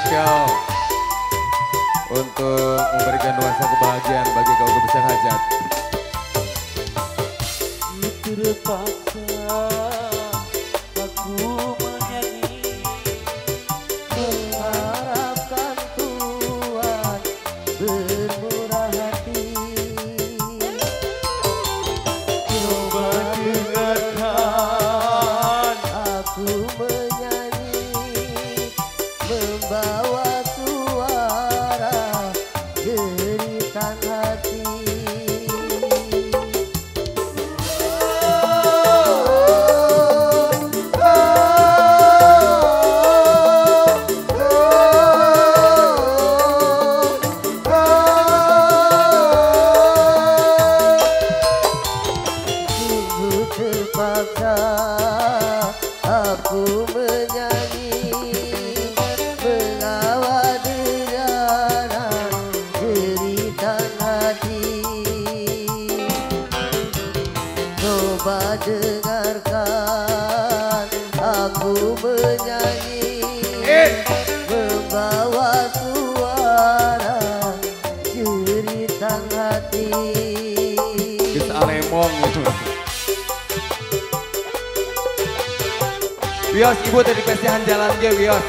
spesial untuk memberikan nuansa kebahagiaan bagi kau kebesar hajat. Terpaksa aku Aku aku menyanyi eh. membawa suara jeritan hati. Kita alemong itu Wios ibu tadi pestihan jalan dia Wios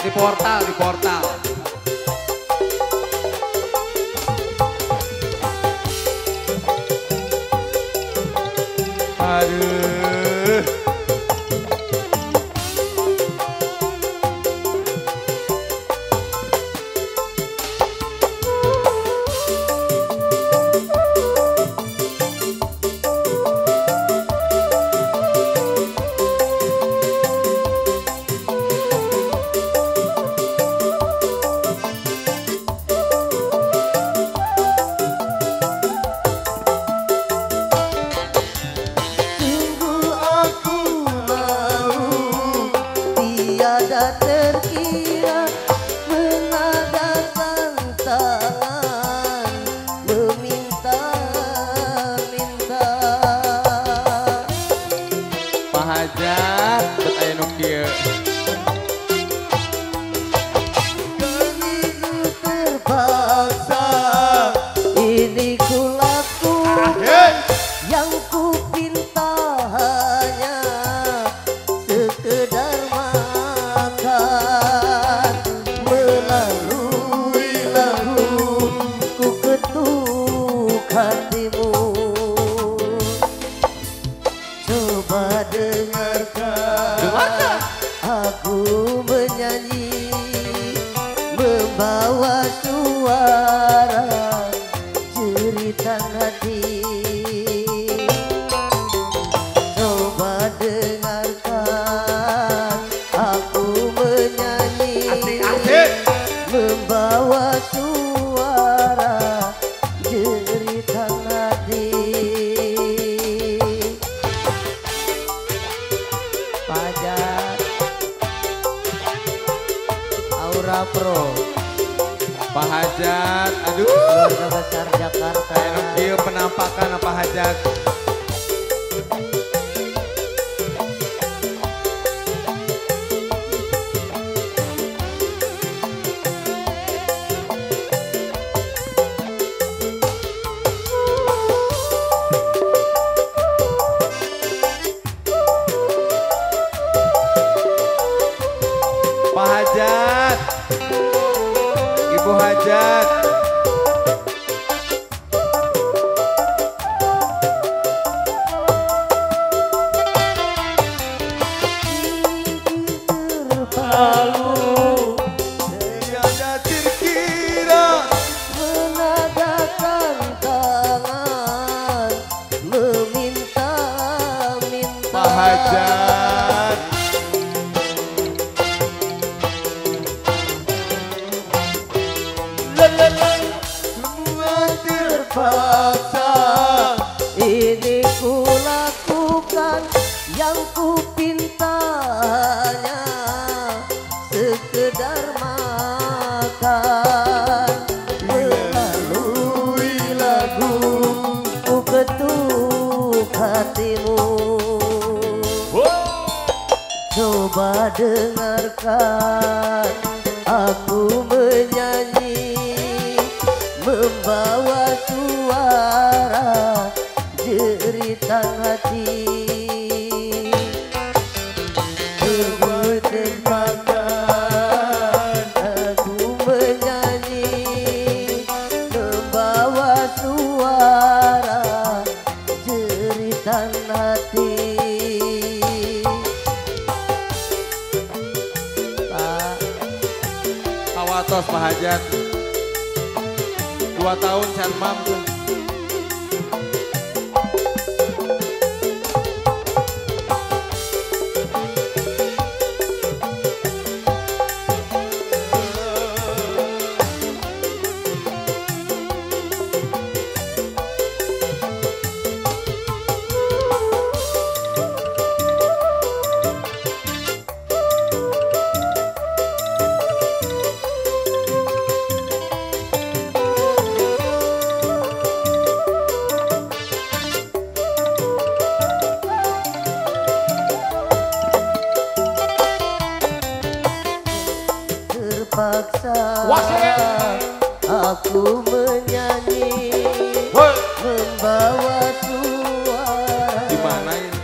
di portal di portal. Aduh. Sapro Pak Hajat aduh. Jakarta. Ayo penampakan Pak Hajat. Coba dengarkan aku menyanyi Membawa suara jeritan hati. Dua tahun dan mampu. mana ini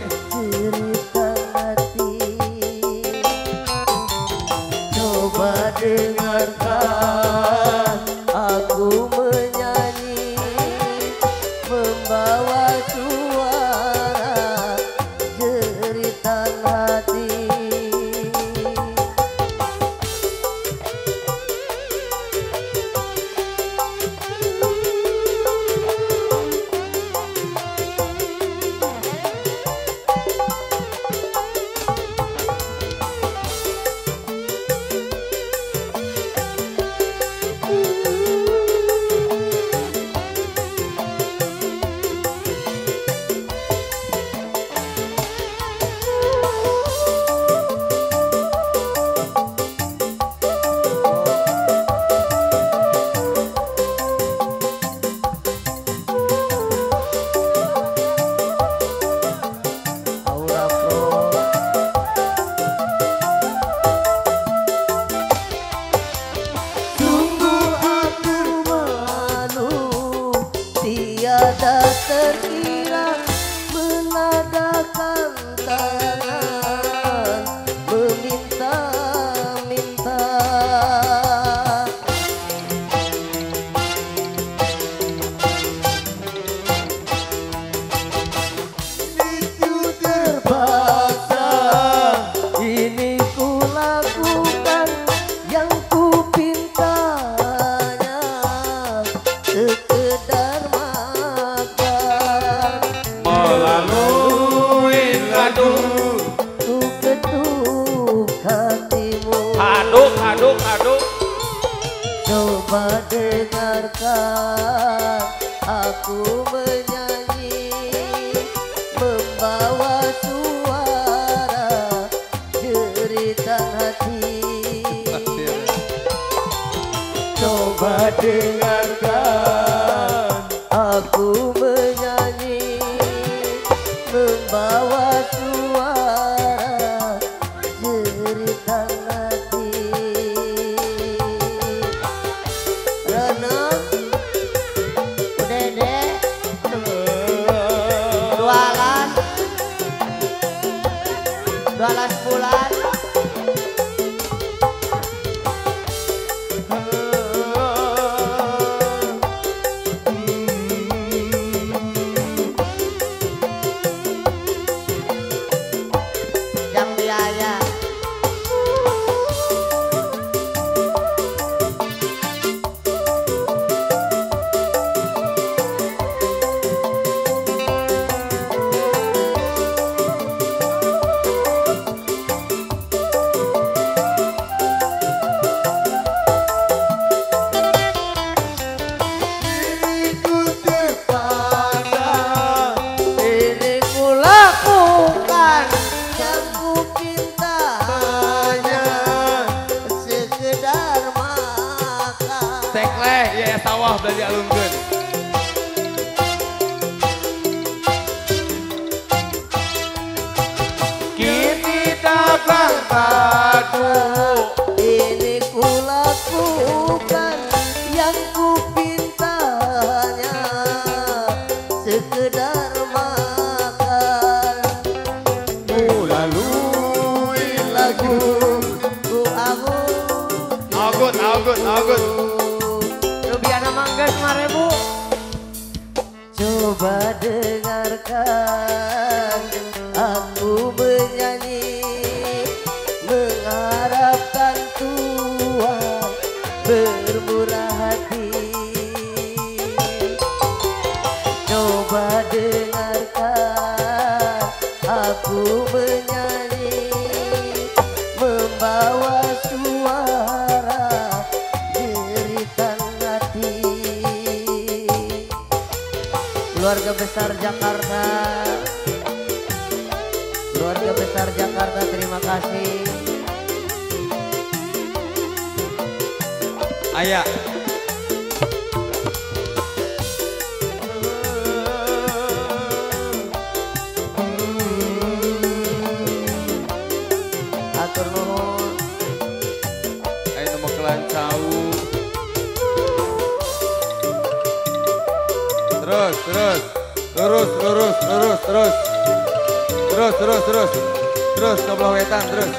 membawaku. Coba dengarkan besar Jakarta Keluarga besar Jakarta terima kasih Ayah. Terus. Terus, terus, terus. Terus belah wetan, terus.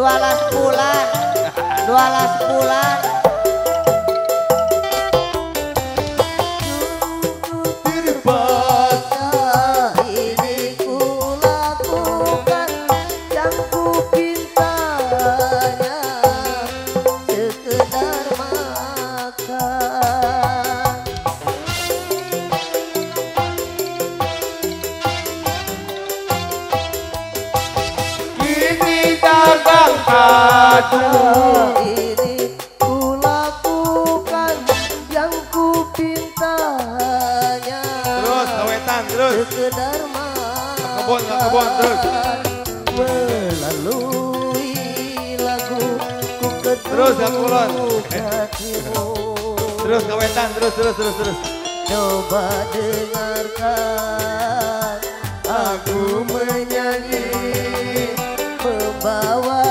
Dua las bulan Dua las bulan Terus ke wetan, terus, terus, terus, terus. Coba dengarkan Aku menyanyi Membawa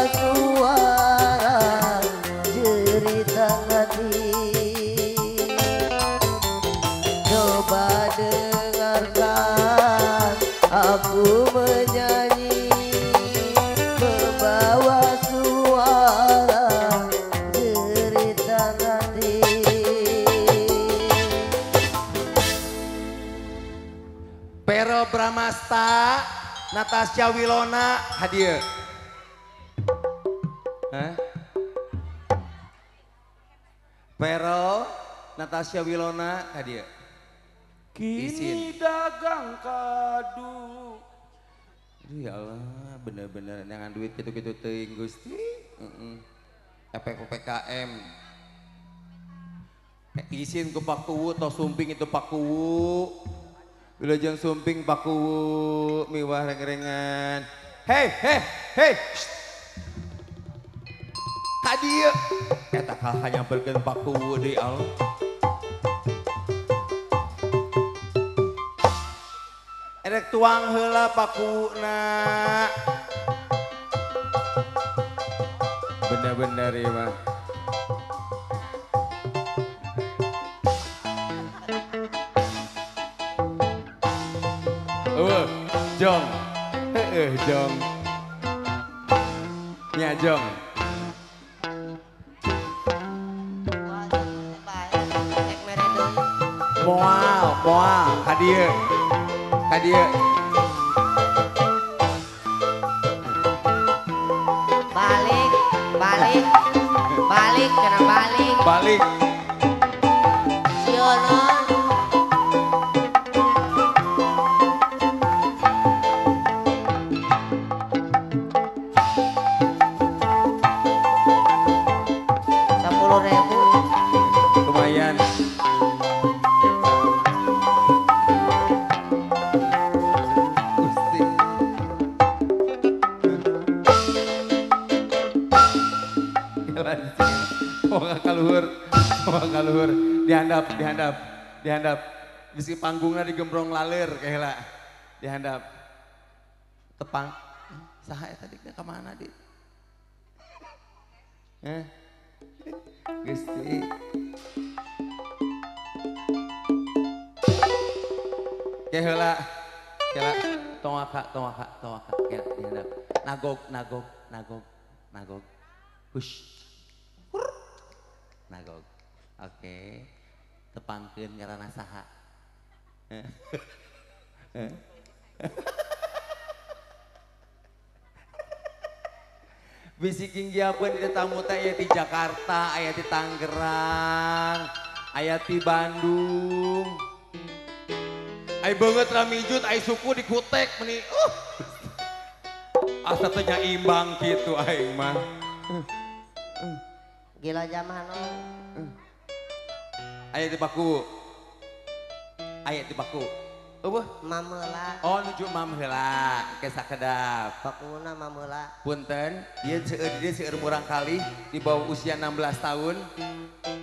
Natasha Wilona, hadiah. Hah? Pero, Natasha Wilona, hadiah. Kini dagang kadu Aduh ya Allah, bener-bener dengan duit gitu-gitu teuing Gusti. Heeh. Efek PPKM. Eh, Izin ke Pak Kuwu, toh sumping itu Pak Kuwu. Wilujeng sumping paku miwah reng-rengan. Hei, hei, hei. Kadieu eta kah hanya bergen paku di Allah. Erek tuang heula pakuna. Bener-bener ya, mah. Eueuh, jong. Heeh, jong. Nya jong. Moal, moal, hadiah. Hadiah. balik balik balik kena balik Balik. Dihandap, dihandap, dihandap. Bisi panggungnya digembrong lalir kayak lah. Dihandap. tepang. Saha eta dik ka mana dik? Eh? Gusti. Ke heula Kela tongaka tongaka kela dihandap nagog nagog nagog nagog. Hush. Nagog. Oke tepangkeun ngaranna saha Eh. Eh. Bisiking giapun di tamu teh aya di Jakarta, aya di Tangerang, aya di Bandung. Ai banget ramijut, ai suku di Kutek meni. Uh. Asa teh imbang gitu aing mah. Gila zaman no. Aya di Baku. Aya di Baku. Eueuh. Mamela. Oh nuju mam heula ke sakedap. Bakuna mamela. Punten, dia seueur dia seueur murang kali di bawah usia 16 tahun.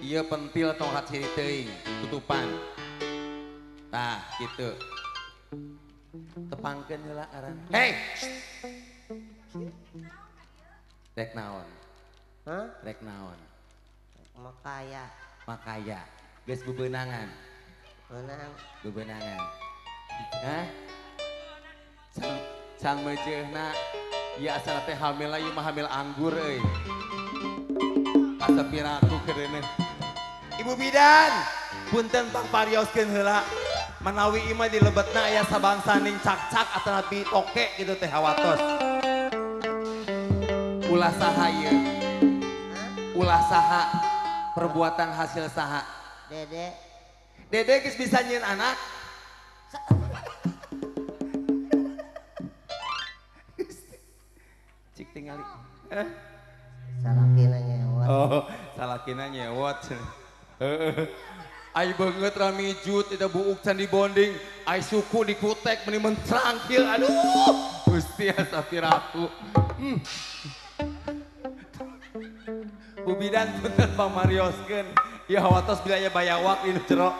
Ia pentil tongkat siri teuing, tutupan. Nah, gitu. Tepangkeun heula aran. Hei. Rek naon? Hah? Rek naon? Makaya. Makaya. Geus bebeunangan, Menang. bebeunangan. Hah? Sang sang mejeuna ieu asal teh hamil ieu mah hamil anggur euy. Asa piraku kereuneuh. Ibu bidan, punten Bang parioskeun heula. Manawi ieu mah di lebetna aya sabangsa ning cak-cak atau nabi toke gitu teh hawatos. Ulah saha ieu? Hah? Ulah saha? Perbuatan hasil saha? Dede. Dede geus bisa nyin anak. Cik tingali. Eh. Salah kina nyewot. Oh, salah kina nyewot. Ay banget rami jut tidak buuk candi bonding. Ay suku di kutek meni mencerangkil. Aduh, gusti asapir aku. Hmm. Ubidan bener pamarioskeun. Ya hawatos bila aya bayawak di jero.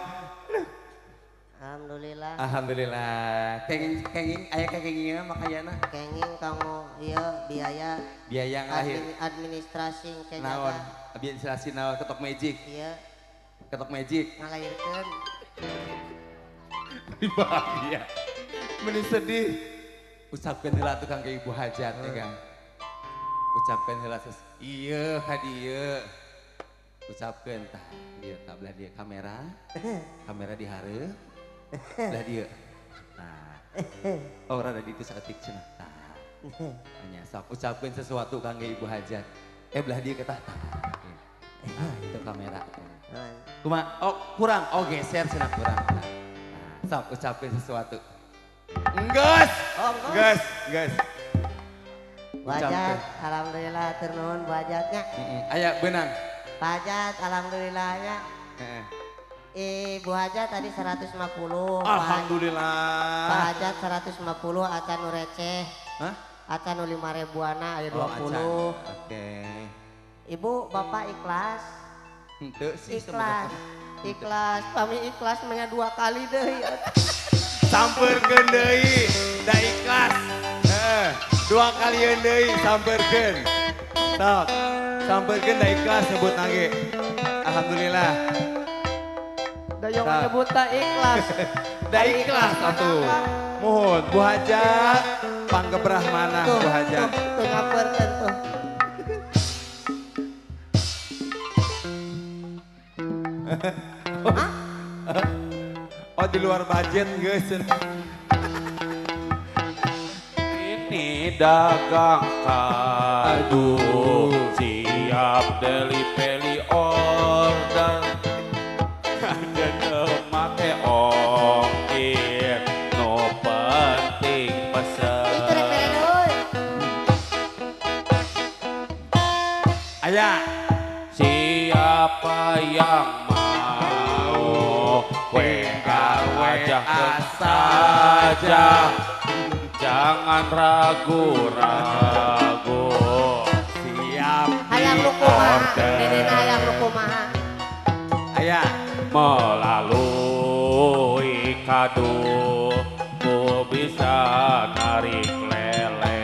Alhamdulillah. Alhamdulillah. Kenging kenging aya kengingna makayana Kenging kamu iya biaya biaya ngalahir. admin, administrasi ke Naon? Administrasi naon ketok magic. Iya Ketok magic. ngalahirkeun. bahagia meni sedih ucapkan heula tukang ke ibu hajat ya kan ucapkan heula ses iya ka ucapkan. Tah dia tak belah dia. Kamera. Kamera di hareup belah dia. Nah. Oh rada di itu cenah tah. Hanya sok. Ucapkan sesuatu kangge ibu hajat eh belah dia ketah tah? Nah itu kamera? Kuma, oh kurang, oh geser cenah kurang. Nah, sok ucapin sesuatu. Enggas, Oh, gas. Wajat, alhamdulillah turun wajatnya. Ayah benang. Pajat, alhamdulillahnya. Heeh. Ibu Hajat tadi 150. Pak Alhamdulillah. Hajat 150, acan nu receh. Hah? Acan nu 5 ribuana, Oh, 20. acan. Oke. Ibu, Bapak ikhlas? Henteu sih Ikhlas. Ikhlas, kami ikhlas menya dua kali deh. Samperkeun deui, da ikhlas. Heeh. Dua kali deui samperkeun. Sok. Samperkeun da ikhlas sebut nage. Alhamdulillah. Dayong Tak. nyebut tak ikhlas. Da ikhlas satu. Mohon Bu Hajat, panggebrah mana Bu Hajat? tuh, tuh ngaperkeun tuh. Oh di luar budget guys. Ini dagang kadu siap deli-peli order Ada make ongkir no penting Itu pesen rek mere deui. Ayah. Siapa yang mau Wenggar wajah saja Jangan ragu-ragu porte ayah Aya. Melalui kado ku bisa tarik lele.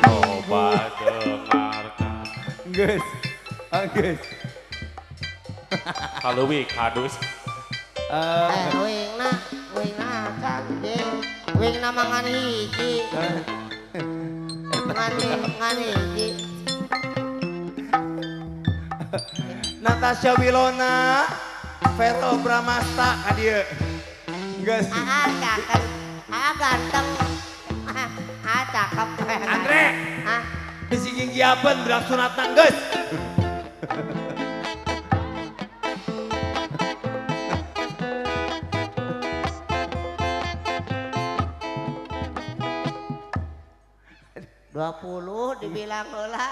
Coba dengarkan. Guys. Ah, guys. Halewi kadus ah, Eh, wing na, wing na kan, wing mangan hiji. Ah. Ngani, ngani hiji. Natasha Wilona, Vero Bramasta ka dieu. Geus. Ah, ganteng. Ah, ganteng. Ah, ah, cakep. Andre. Ah, Bisi ginggiapan berak sunatna geus. 20 dibilang heula.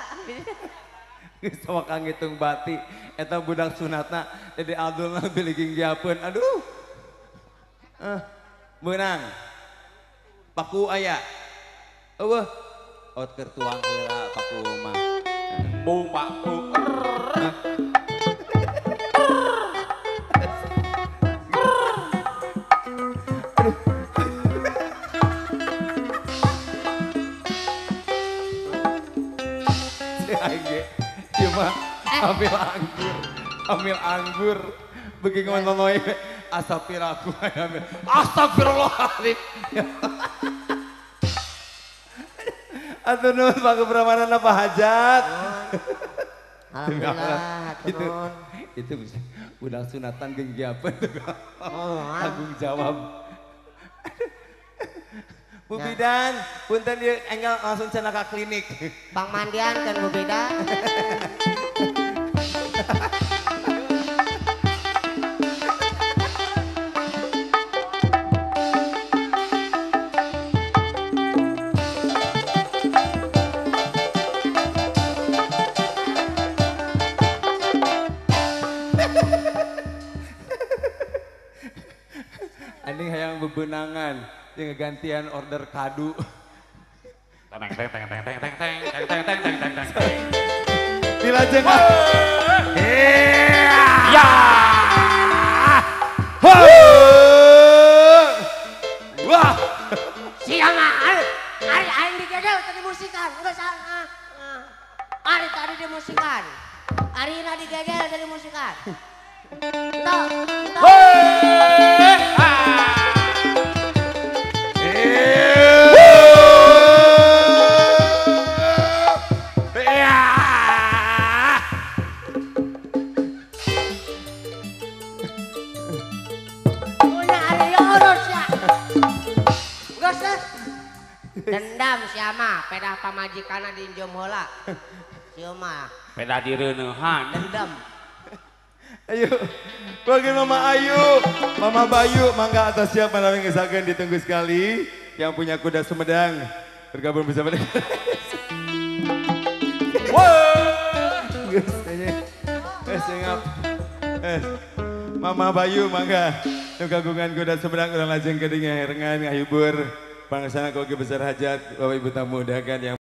sama kang ngitung bati. Eta budak sunatna dede Abdullah beli ginggiapeun aduh. Eh menang. Paku aya. Eueuh. Ot keur tuang heula paku mah. Bung paku. aja. Cuma eh. ambil anggur, ambil anggur. begini kawan mama asapir aku ya, ambil. asapir Astagfirullahaladzim. Atur nuhun Pak Brahmana apa hajat? Oh, Alhamdulillah, itu, itu bisa udah sunatan genggi apa? itu? Oh, Agung jawab. Bu Ya. Bidan, punten dia enggal langsung cenah ke klinik. Bang Mandian kan Bu Beda. Anjing hayang bebenangan, yang gantian order kadu. Teng teng teng teng teng teng teng teng teng teng teng teng teng. Dilajeng Ya. Wah, Siang ari, ari aing digedel tadi musikan, enggak salah. Ah. Ari tadi di musikan. Ari na digedel tadi musikan. Entok, entok. Siapa? Pedah pamajikanna di. Sieu mah Peda direunehan. dendam. Ayo, bagi Mama Ayu, Mama Bayu, mangga atas siapa namanya ngesakan ditunggu sekali. Yang punya kuda Sumedang, bergabung bersama dengan Geus, kayaknya. Eh, singap. Eh, Mama Bayu, mangga. Nu kagungan kuda Sumedang, ulang lajeng kedingnya, rengan, ngahibur. Pangesana kogi besar hajat, Bapak Ibu tamu undangan yang